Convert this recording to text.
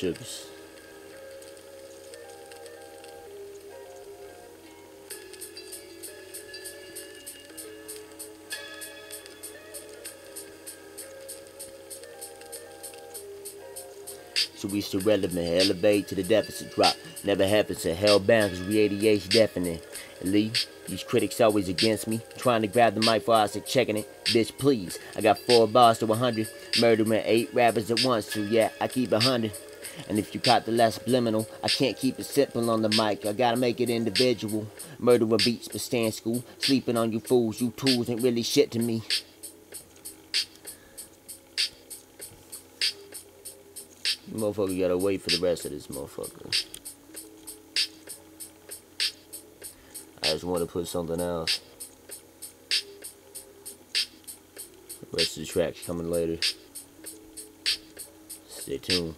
sugars. So we still relevant, elevate to the deficit drop. Never happens to hell bound cause we ADH definite. Lee, these critics always against me. Trying to grab the mic for us and checking it. Bitch, please. I got four bars to 100. Murdering eight rappers at once, so yeah, I keep a hundred. And if you caught the last subliminal, I can't keep it simple on the mic. I gotta make it individual. Murderer beats, but stay in school. Sleeping on you fools, you tools ain't really shit to me. Motherfucker gotta wait for the rest of this motherfucker. I just want to put something else. The rest of the tracks coming later. Stay tuned.